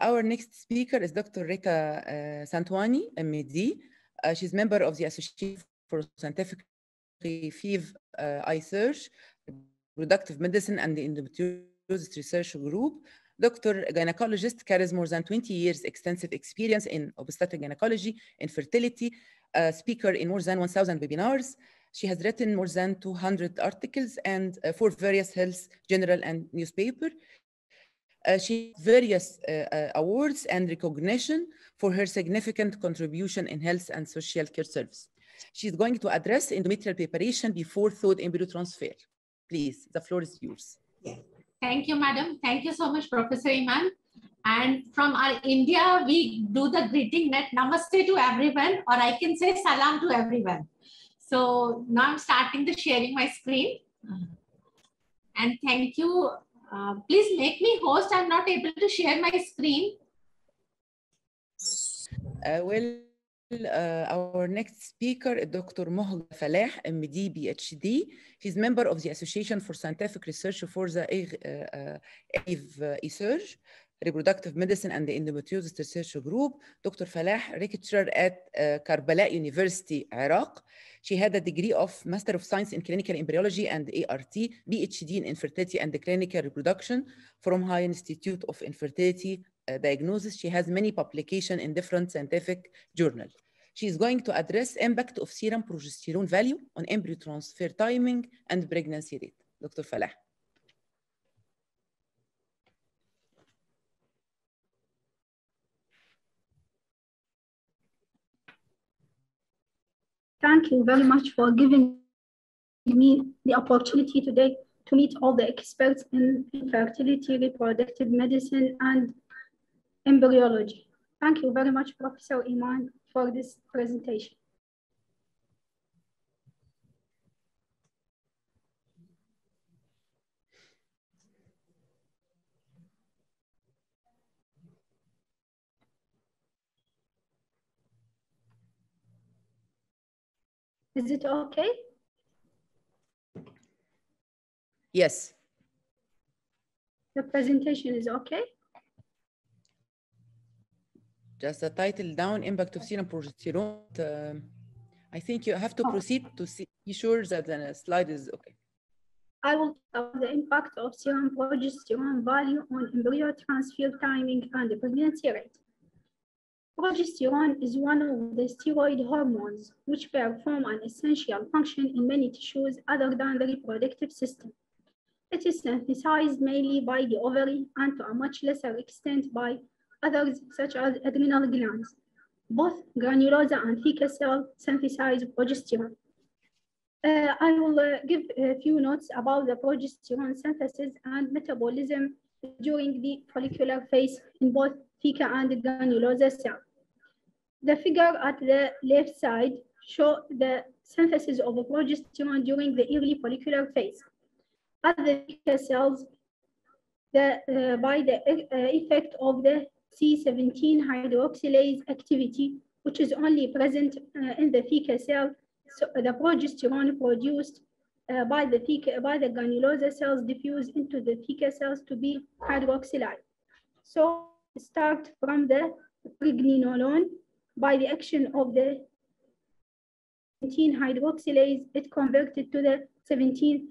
our next speaker is Dr. Rika uh, MD. Uh, she's member of the Association for Scientific FIV uh, Eye Search, Reproductive Medicine and the Endometriosis Research Group. Doctor gynecologist carries more than 20 years extensive experience in obstetric gynecology, infertility, uh, speaker in more than 1,000 webinars. She has written more than 200 articles and uh, for various health general and newspaper. Uh, she has various uh, uh, awards and recognition for her significant contribution in health and social care service. She's going to address endometrial preparation before third embryo transfer. Please, the floor is yours. Thank you, madam. Thank you so much, Professor Iman. And from our India, we do the greeting net namaste to everyone, or I can say salam to everyone. So now I'm starting the sharing my screen. And thank you. Uh, please make me host. I'm not able to share my screen. Uh, well, uh, our next speaker is Dr. Muhjah Falah, MD, PhD. He's member of the Association for Scientific Research for the AIV Research, Reproductive Medicine and the Endometriosis Research Group. Dr. Falah, lecturer at uh, Karbala University, Iraq. She had a degree of Master of Science in Clinical Embryology and ART, PhD in Infertility and the Clinical Reproduction from High Institute of Infertility uh, Diagnosis. She has many publications in different scientific journals. She is going to address impact of serum progesterone value on embryo transfer timing and pregnancy rate. Dr. Falah. Thank you very much for giving me the opportunity today to meet all the experts in infertility, reproductive medicine, and embryology. Thank you very much, Professor Iman, for this presentation. Is it okay? Yes. The presentation is okay? Just the title down, impact of serum progesterone. Uh, I think you have to Oh. proceed to see, be sure that the slide is okay. I will cover the impact of serum progesterone value on embryo transfer timing and the pregnancy rate. Progesterone is one of the steroid hormones which perform an essential function in many tissues other than the reproductive system. It is synthesized mainly by the ovary and to a much lesser extent by others such as adrenal glands. Both granulosa and theca cell synthesize progesterone. Uh, I will uh, give a few notes about the progesterone synthesis and metabolism during the follicular phase in both theca and granulosa cell. The figure at the left side show the synthesis of progesterone during the early follicular phase. At the cells, the, uh, by the uh, effect of the C17 hydroxylase activity, which is only present uh, in the theca cell, so the progesterone produced uh, by the theca, by the granulosa cells diffuse into the theca cells to be hydroxylized. So start from the pregnenolone by the action of the 17 hydroxylase, it converted to the 17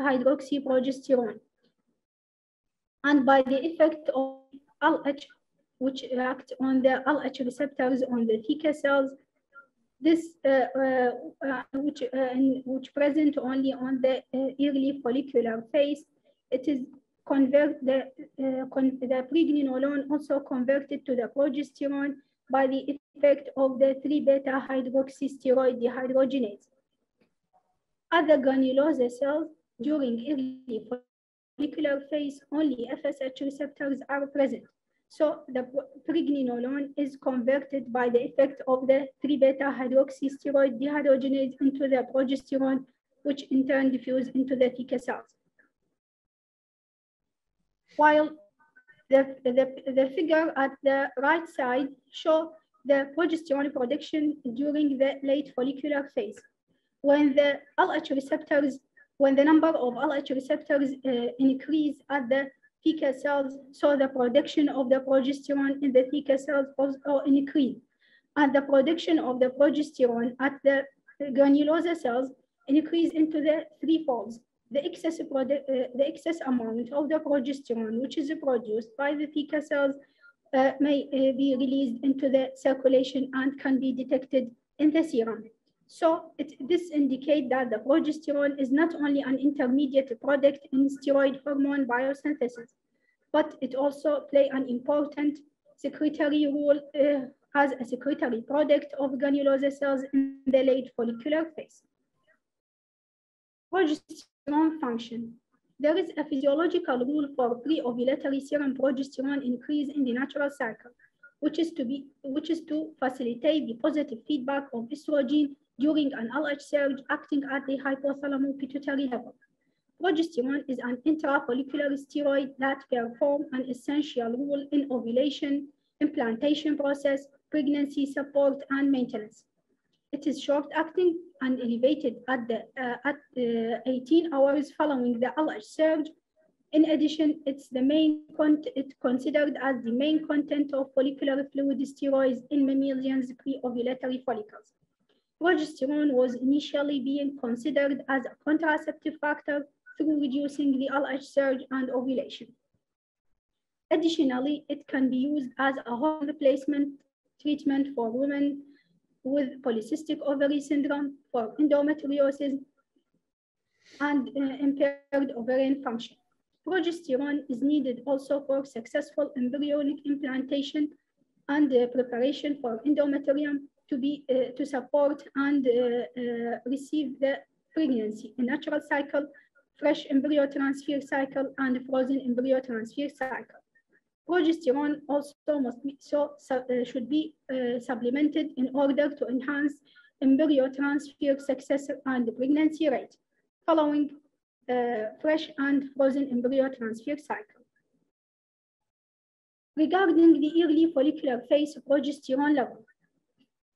hydroxyprogesterone. And by the effect of LH, which act on the LH receptors on the theca cells, this uh, uh, uh, which uh, which present only on the uh, early follicular phase, it is convert the uh, con the pregnenolone also converted to the progesterone by the effect of the 3-beta hydroxysteroid dehydrogenase. Other granulosa cells during early follicular phase, only FSH receptors are present. So the pregnenolone is converted by the effect of the 3-beta hydroxysteroid dehydrogenase into the progesterone, which in turn diffuse into the theca cells. While the, the, the figure at the right side show the progesterone production during the late follicular phase. When the LH receptors, when the number of LH receptors uh, increase at the theca cells, so the production of the progesterone in the theca cells also increase. And the production of the progesterone at the granulosa cells increase into the three folds. The excess, uh, the excess amount of the progesterone, which is produced by the theca cells, uh, may uh, be released into the circulation and can be detected in the serum. So it, this indicates that the progesterone is not only an intermediate product in steroid hormone biosynthesis, but it also play an important secretory role uh, as a secretory product of granulosa cells in the late follicular phase. Progesterone function. There is a physiological rule for pre-ovulatory serum progesterone increase in the natural cycle, which is to be which is to facilitate the positive feedback of estrogen during an LH surge acting at the hypothalamo-pituitary level. Progesterone is an intrafollicular steroid that performs an essential role in ovulation, implantation process, pregnancy support, and maintenance. It is short-acting and elevated at, the, uh, at uh, 18 hours following the LH surge. In addition, it's the main it considered as the main content of follicular fluid steroids in mammalians pre-ovulatory follicles progesterone was initially being considered as a contraceptive factor through reducing the LH surge and ovulation. Additionally, it can be used as a hormone replacement treatment for women with polycystic ovary syndrome, for endometriosis, and uh, impaired ovarian function. Progesterone is needed also for successful embryonic implantation and uh, preparation for endometrium to be uh, to support and uh, uh, receive the pregnancy, a natural cycle, fresh embryo transfer cycle, and frozen embryo transfer cycle. Progesterone also must be so uh, should be uh, supplemented in order to enhance embryo transfer success and pregnancy rate following uh, fresh and frozen embryo transfer cycle. Regarding the early follicular phase progesterone level,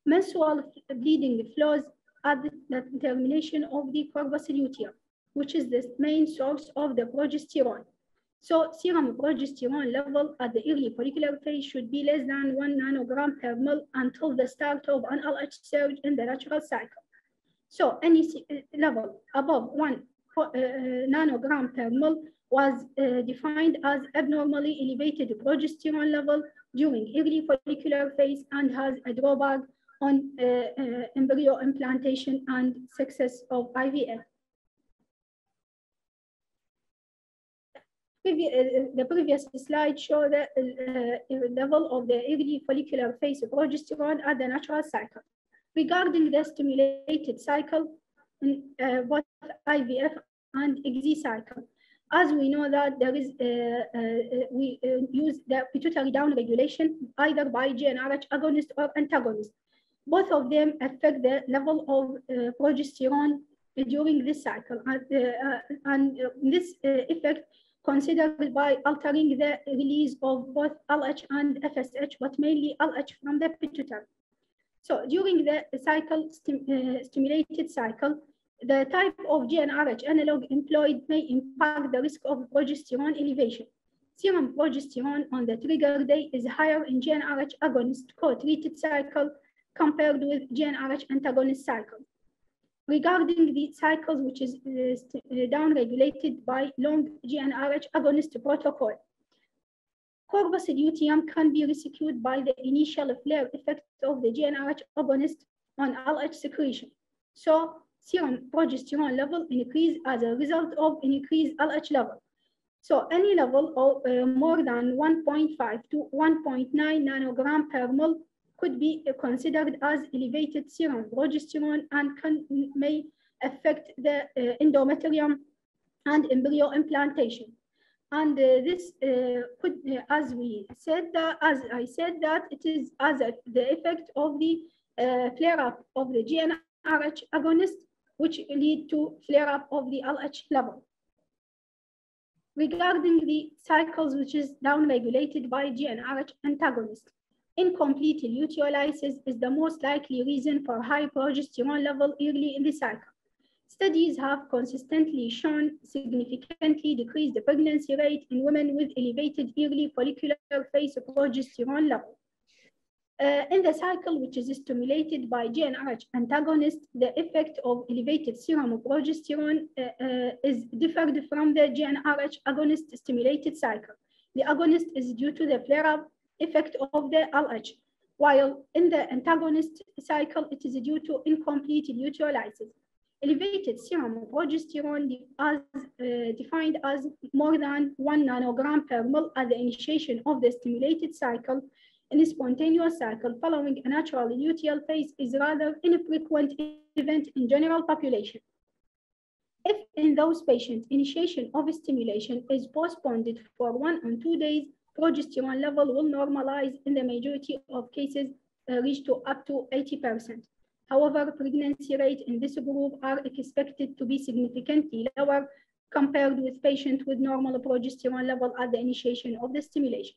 menstrual bleeding flows at the termination of the corpus luteum, which is the main source of the progesterone. So serum progesterone level at the early follicular phase should be less than one nanogram per ml until the start of an LH surge in the natural cycle. So any uh, level above one uh, uh, nanogram per ml was uh, defined as abnormally elevated progesterone level during early follicular phase and has a drawback on uh, uh, embryo implantation and success of IVF. Uh, the previous slide showed the level of the early follicular phase of progesterone at the natural cycle. Regarding the stimulated cycle, in, both IVF and ICSI cycle, as we know that there is, uh, uh, we uh, use the pituitary downregulation either by GnRH agonist or antagonist. Both of them affect the level of uh, progesterone during this cycle. And, uh, and uh, this effect considered by altering the release of both LH and FSH, but mainly LH from the pituitary. So during the cycle, stim uh, stimulated cycle, the type of GnRH analog employed may impact the risk of progesterone elevation. Serum progesterone on the trigger day is higher in GnRH agonist co-treated cycle compared with GnRH antagonist cycle. Regarding the cycles which is uh, downregulated by long GnRH agonist protocol, corpus luteum can be rescued by the initial flare effect of the GnRH agonist on LH secretion. So serum progesterone level increase as a result of an increased LH level. So any level of uh, more than 1.5 to 1.9 nanogram per ml could be considered as elevated serum progesterone and can, may affect the uh, endometrium and embryo implantation. And uh, this uh, could, as we said, that, as I said that it is as a, the effect of the flare-up of the GnRH agonist, which lead to flare-up of the LH level. Regarding the cycles which is downregulated by GnRH antagonist, Incomplete luteolysis is the most likely reason for high progesterone level early in the cycle. Studies have consistently shown significantly decreased the pregnancy rate in women with elevated early follicular phase progesterone level. Uh, in the cycle, which is stimulated by GnRH antagonist, the effect of elevated serum progesterone uh, uh, is differed from the GnRH agonist stimulated cycle. The agonist is due to the flare-up effect of the LH, while in the antagonist cycle, it is due to incomplete luteolysis. Elevated serum progesterone as uh, defined as more than one nanogram per ml at the initiation of the stimulated cycle in a spontaneous cycle following a natural luteal phase is rather infrequent event in general population. If in those patients, initiation of stimulation is postponed for one or two days, progesterone level will normalize in the majority of cases uh, reach to up to 80%. However, pregnancy rate in this group are expected to be significantly lower compared with patients with normal progesterone level at the initiation of the stimulation.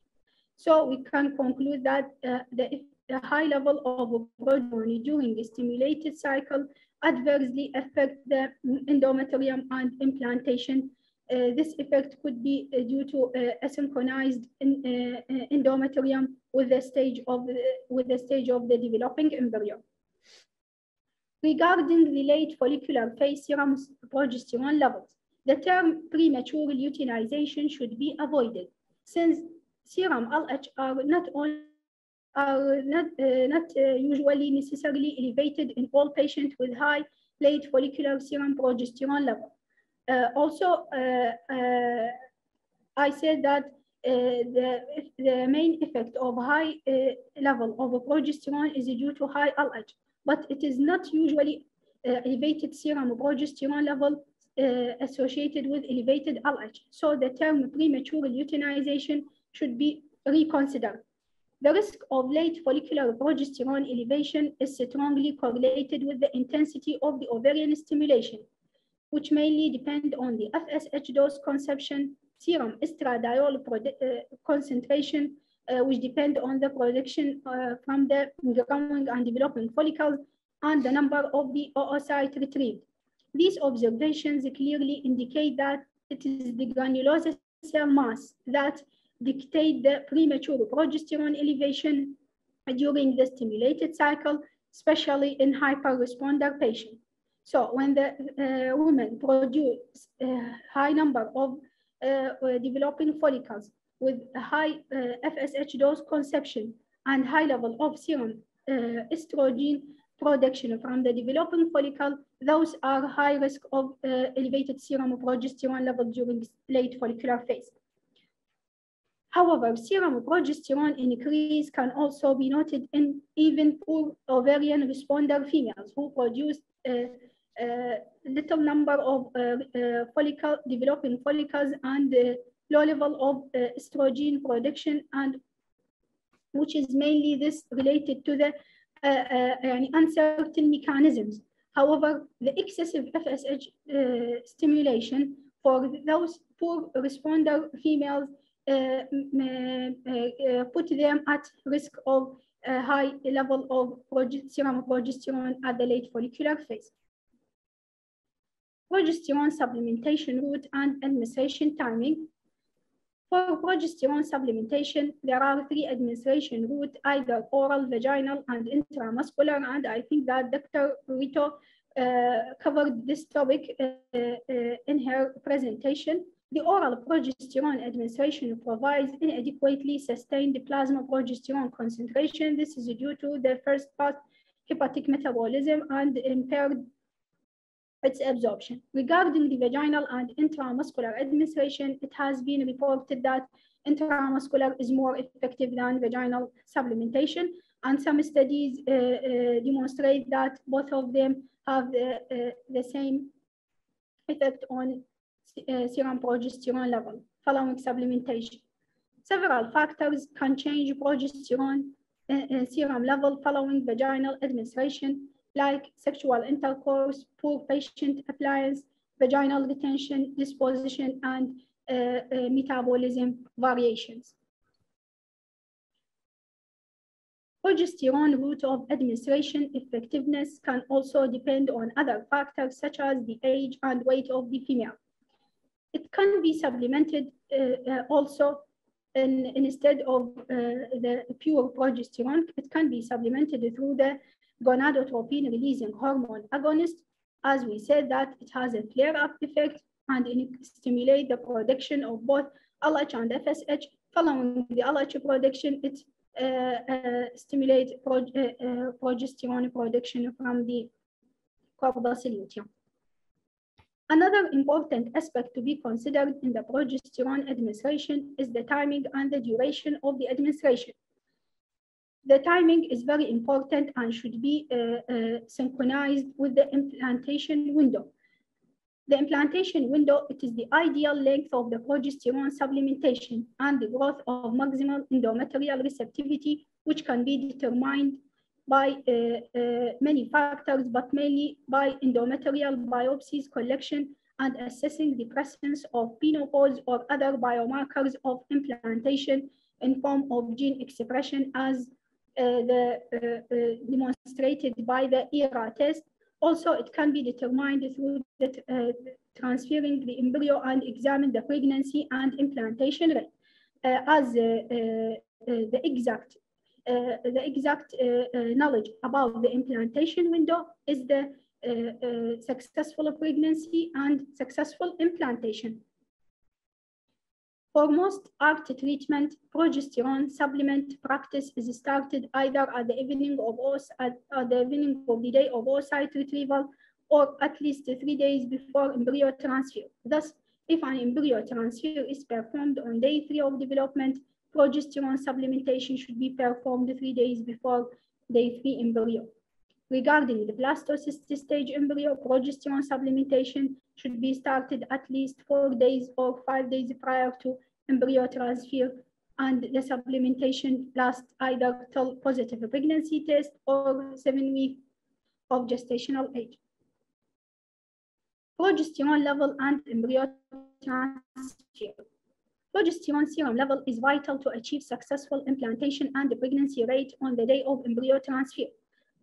So we can conclude that uh, the, the, high level of progesterone during the stimulated cycle adversely affect the endometrium and implantation. Uh, this effect could be uh, due to uh, asynchronized in, endometrium with the stage of the, with the stage of the developing embryo. Regarding the late follicular phase serum progesterone levels, the term premature luteinization should be avoided since serum LH are not only are not, uh, not uh, usually necessarily elevated in all patients with high late follicular serum progesterone level. Uh, also, uh, uh, I said that uh, the, the main effect of high level of progesterone is due to high LH, but it is not usually elevated serum progesterone level associated with elevated LH. So the term premature luteinization should be reconsidered. The risk of late follicular progesterone elevation is strongly correlated with the intensity of the ovarian stimulation, which mainly depend on the FSH dose consumption, serum estradiol uh, concentration, uh, which depend on the production uh, from the growing and developing follicles, and the number of the oocyte retrieved. These observations clearly indicate that it is the granulosa cell mass that dictate the premature progesterone elevation during the stimulated cycle, especially in hyperresponder patients. So when the uh, woman produce a high number of uh, uh developing follicles with a high uh, FSH dose conception and high level of serum uh, estrogen production from the developing follicle, those are high risk of uh, elevated serum progesterone level during late follicular phase. However, serum progesterone increase can also be noted in even poor ovarian responder females who produce a little number of uh, uh, follicle, developing follicles and uh, low level of uh, estrogen production and which is mainly this related to the uh, uh, uncertain mechanisms. However, the excessive FSH stimulation for those poor responder females uh, uh, put them at risk of a high level of serum progesterone at the late follicular phase. Progesterone supplementation route and administration timing. For progesterone supplementation, there are three administration routes, either oral, vaginal, and intramuscular, and I think that Dr. Rito uh, covered this topic uh, uh, in her presentation. The oral progesterone administration provides inadequately sustained plasma progesterone concentration. This is due to the first pass hepatic metabolism and impaired its absorption. Regarding the vaginal and intramuscular administration, it has been reported that intramuscular is more effective than vaginal supplementation. And some studies uh, uh, demonstrate that both of them have the, uh, the same effect on uh, serum progesterone level following supplementation. Several factors can change progesterone uh, uh, serum level following vaginal administration, like sexual intercourse, poor patient appliance, vaginal retention, disposition, and uh, uh, metabolism variations. Progesterone route of administration effectiveness can also depend on other factors such as the age and weight of the female. It can be supplemented uh, uh, also in, instead of uh, the pure progesterone, it can be supplemented through the gonadotropin releasing hormone agonist. As we said that it has a flare-up effect and it stimulate the production of both LH and FSH. Following the LH production, it uh, uh, stimulate prog uh, progesterone production from the corpus luteum. Another important aspect to be considered in the progesterone administration is the timing and the duration of the administration. The timing is very important and should be uh, uh, synchronized with the implantation window. The implantation window, it is the ideal length of the progesterone supplementation and the growth of maximal endometrial receptivity, which can be determined by uh, uh, many factors, but mainly by endometrial biopsies collection and assessing the presence of pinopodes or other biomarkers of implantation in form of gene expression as the, uh, uh, demonstrated by the ERA test. Also, it can be determined through the, uh, transferring the embryo and examine the pregnancy and implantation rate as the exact uh, the exact uh, uh, knowledge about the implantation window is the successful pregnancy and successful implantation. For most ART treatment, progesterone supplement practice is started either at the evening of at, at the evening of the day of oocyte retrieval or at least three days before embryo transfer. Thus, if an embryo transfer is performed on day three of development, progesterone supplementation should be performed three days before day three embryo. Regarding the blastocyst stage embryo, progesterone supplementation should be started at least four days or five days prior to embryo transfer and the supplementation lasts either till positive pregnancy test or seven weeks of gestational age. Progesterone level and embryo transfer. Progesterone serum level is vital to achieve successful implantation and the pregnancy rate on the day of embryo transfer.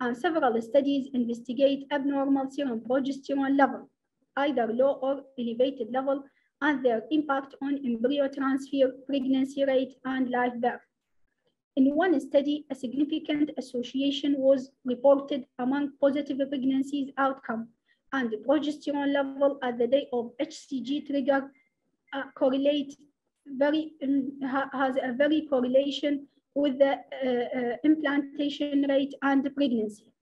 And several studies investigate abnormal serum progesterone level, either low or elevated level, and their impact on embryo transfer, pregnancy rate, and live birth. In one study, a significant association was reported among positive pregnancies outcome and the progesterone level at the day of HCG trigger uh, correlate very has a very correlation with the uh, uh, implantation rate and pregnancy.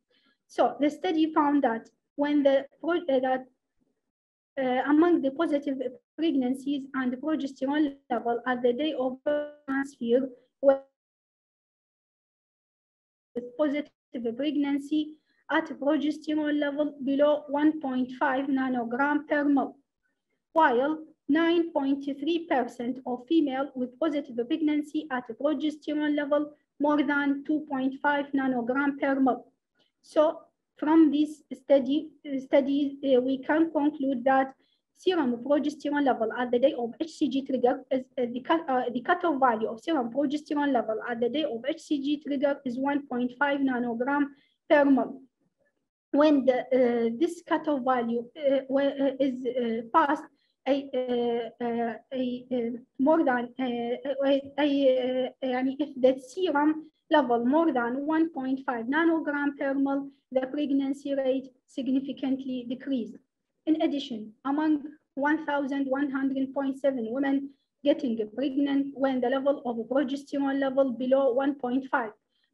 So the study found that when the uh, that uh, among the positive pregnancies and progesterone level at the day of transfer with positive pregnancy at progesterone level below 1.5 nanogram per ml, while 9.3% of female with positive pregnancy at progesterone level more than 2.5 nanogram per ml. So from this study, uh, study uh, we can conclude that serum progesterone level at the day of HCG trigger is uh, the, cut, uh, the cutoff value of serum progesterone level at the day of HCG trigger is 1.5 nanogram per mole. When the, uh, this cutoff value is passed, a, a, a, more than a, a, if the serum level more than 1.5 nanogram per ml, the pregnancy rate significantly decreased. In addition, among 1,100.7 women getting pregnant when the level of progesterone level below 1.5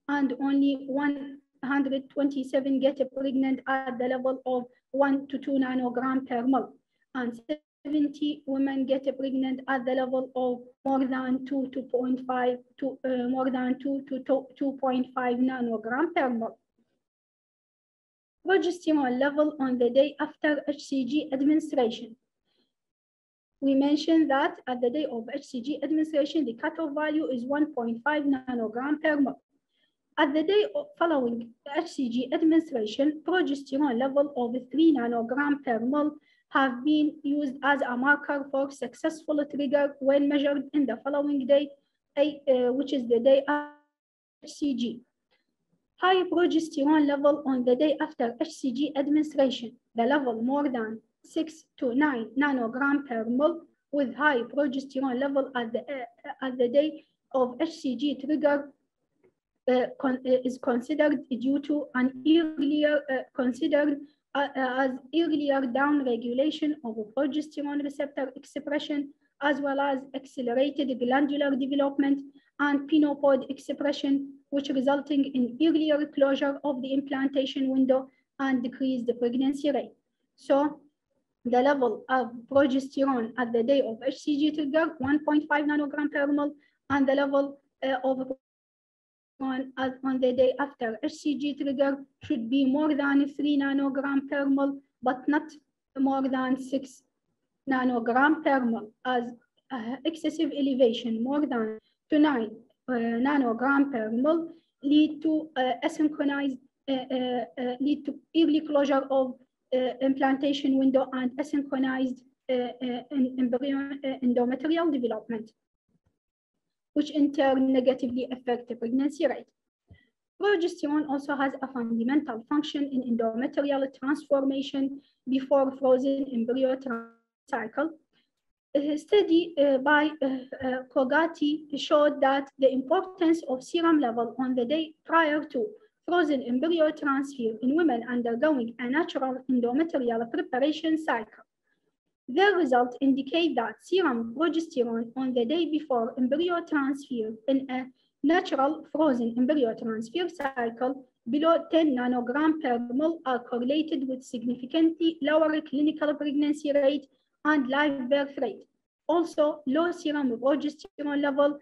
and only 127 get a pregnant at the level of 1 to 2 nanogram per ml and 70 women get pregnant at the level of more than 2 to 0.5 to uh, more than 2 to 2.5 nanogram per ml. Progesterone level on the day after HCG administration. We mentioned that at the day of HCG administration, the cutoff value is 1.5 nanogram per ml. At the day following HCG administration, progesterone level of 3 nanogram per ml have been used as a marker for successful trigger when measured in the following day, uh, which is the day of HCG. high progesterone level on the day after HCG administration, the level more than 6 to 9 nanogram per ml with high progesterone level at the, uh, at the day of HCG trigger uh, con uh, is considered due to an earlier uh, considered as earlier down regulation of progesterone receptor expression as well as accelerated glandular development and pinopod expression, which resulting in earlier closure of the implantation window and decreased the pregnancy rate. So the level of progesterone at the day of HCG trigger, 1.5 nanogram per ml, and the level uh, of on, on the day after. HCG trigger should be more than 3 nanogram per ml, but not more than 6 nanogram per ml as uh, excessive elevation more than to 9 uh, nanogram per ml lead to uh, asynchronized, uh, uh, uh, lead to early closure of implantation window and asynchronized embryo endometrial development, which in turn negatively affect the pregnancy rate. Progesterone also has a fundamental function in endometrial transformation before frozen embryo cycle. A study uh, by uh, uh, Kogati showed that the importance of serum level on the day prior to frozen embryo transfer in women undergoing a natural endometrial preparation cycle. Their results indicate that serum progesterone on the day before embryo transfer in a natural frozen embryo transfer cycle below 10 nanogram per ml are correlated with significantly lower clinical pregnancy rate and live birth rate. Also, low serum progesterone level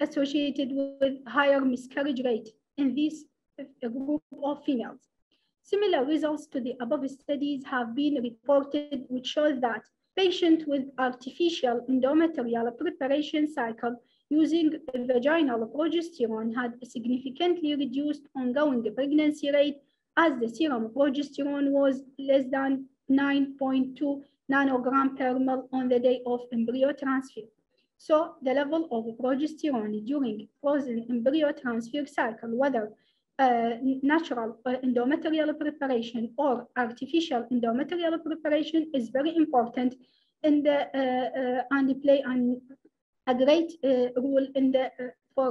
associated with higher miscarriage rate in this group of females. Similar results to the above studies have been reported, which shows that patients with artificial endometrial preparation cycle using vaginal progesterone had a significantly reduced ongoing pregnancy rate as the serum progesterone was less than 9.2 nanogram per ml on the day of embryo transfer. So the level of progesterone during frozen embryo transfer cycle, whether uh, natural uh, endometrial preparation or artificial endometrial preparation is very important in the uh, uh and play an, a great uh, role in the for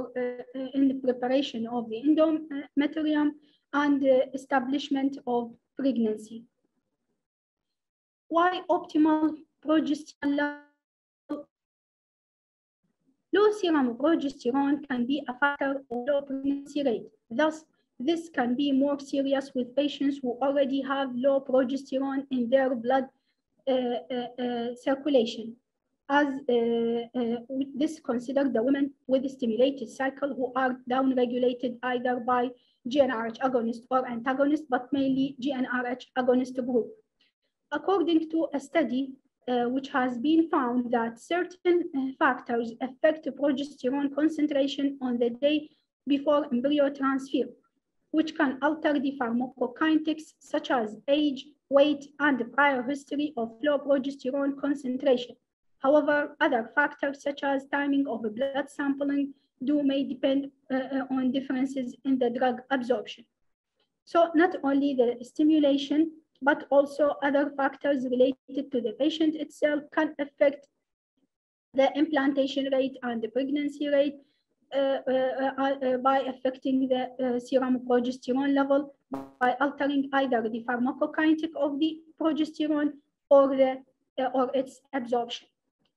in the preparation of the endometrium and the establishment of pregnancy why optimal progesterone? Low serum progesterone can be a factor of low pregnancy rate. Thus, this can be more serious with patients who already have low progesterone in their blood uh, uh, uh, circulation. As uh, uh, this considered the women with stimulated cycle who are downregulated either by GnRH agonist or antagonist, but mainly GnRH agonist group according to a study uh, which has been found that certain uh, factors affect progesterone concentration on the day before embryo transfer, which can alter the pharmacokinetics such as age, weight, and prior history of low progesterone concentration. However, other factors such as timing of blood sampling do may depend uh, uh on differences in the drug absorption. So not only the stimulation but also other factors related to the patient itself can affect the implantation rate and the pregnancy rate by affecting the uh, serum progesterone level by altering either the pharmacokinetic of the progesterone or, the, uh, or its absorption.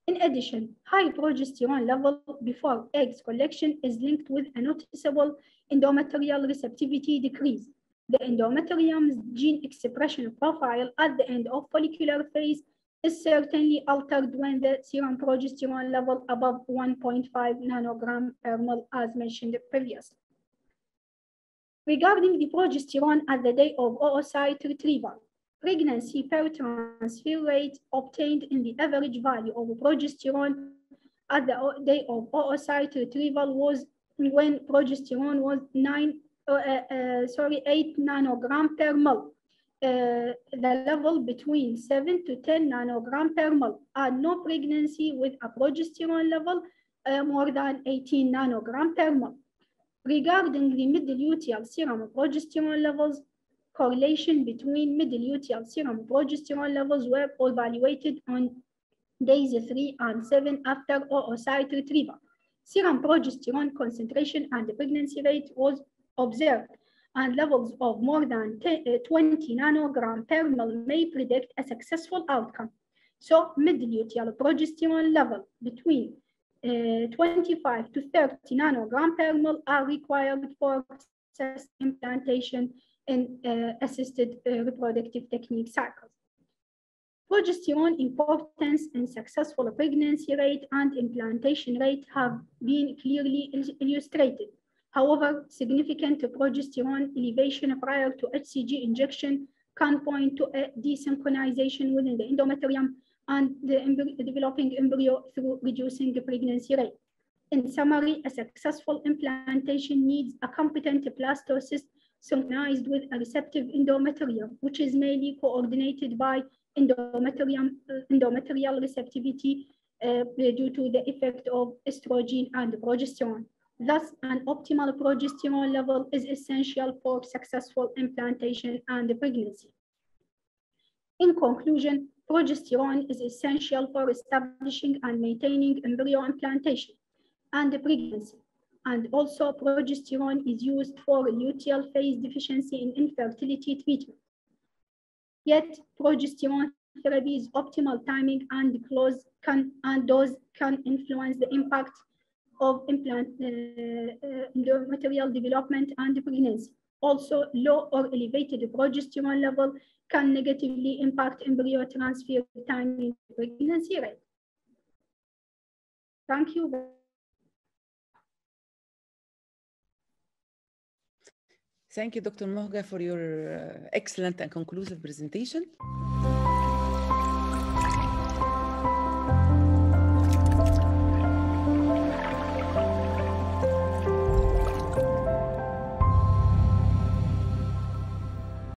In addition, high progesterone level before eggs collection is linked with a noticeable endometrial receptivity decrease the endometrium's gene expression profile at the end of follicular phase is certainly altered when the serum progesterone level above 1.5 nanogram per ml as mentioned previously. Regarding the progesterone at the day of oocyte retrieval, pregnancy per transfer rate obtained in the average value of progesterone at the day of oocyte retrieval was when progesterone was 9 uh, uh, sorry, 8 nanogram per ml. Uh, the level between 7 to 10 nanogram per ml and no pregnancy with a progesterone level more than 18 nanogram per ml. Regarding the middle luteal serum progesterone levels, correlation between middle luteal serum progesterone levels were evaluated on days 3 and 7 after oocyte retrieval. Serum progesterone concentration and the pregnancy rate was observed and levels of more than 10, uh, 20 nanogram per ml may predict a successful outcome. So mid-luteal progesterone level between uh, 25 to 30 nanogram per ml are required for implantation in uh, assisted uh, reproductive technique cycles. Progesterone importance in successful pregnancy rate and implantation rate have been clearly illustrated. However, significant progesterone elevation prior to HCG injection can point to a desynchronization within the endometrium and the developing embryo through reducing the pregnancy rate. In summary, a successful implantation needs a competent blastocyst synchronized with a receptive endometrium, which is mainly coordinated by endometrium, endometrial receptivity uh, due to the effect of estrogen and progesterone. Thus, an optimal progesterone level is essential for successful implantation and pregnancy. In conclusion, progesterone is essential for establishing and maintaining embryo implantation and pregnancy. And also progesterone is used for luteal phase deficiency in infertility treatment. Yet progesterone therapy's optimal timing and close can and dose can influence the impact of implant uh, uh, material development and pregnancy. Also, low or elevated progesterone level can negatively impact embryo transfer time in pregnancy rate. Thank you. Thank you, Dr. Muhjah, for your uh, excellent and conclusive presentation.